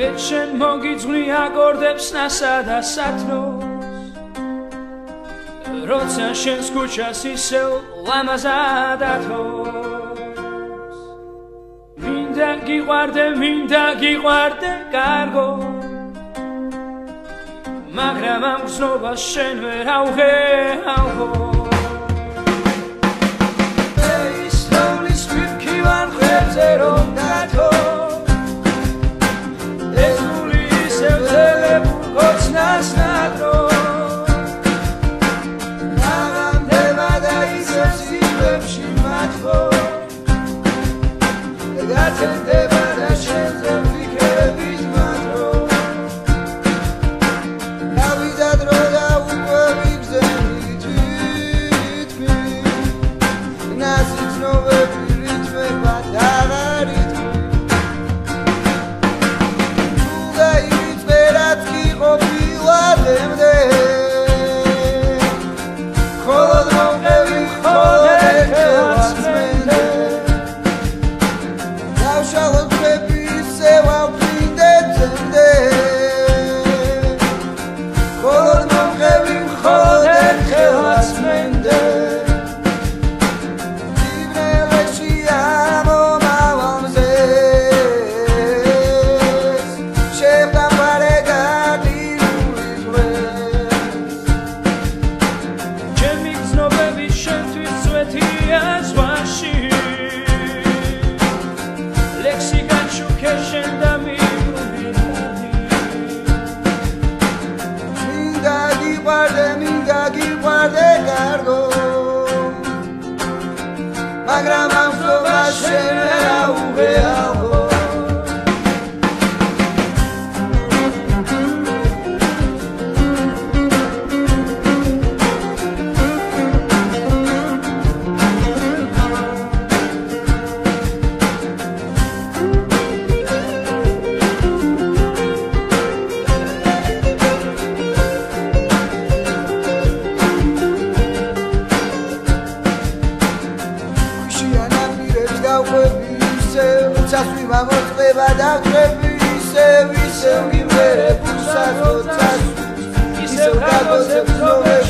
შენ მოგიძვნი აკორდებს ნასა და სათნოს. როცა შენს ქუჩას ისევ ლამაზად ათოს მინდა გიყვარდე მინდა გიყვარდე კარგო. მაგრამ ამ გზნობას შენ ვერ აუღე აუღო მაგრამ ამ Agravamos o baixeiro ჩასვი მამოწყება და ხრები ისე ვისე გიმერე ფუსას როცა ისე გაგოცებ ნოვეში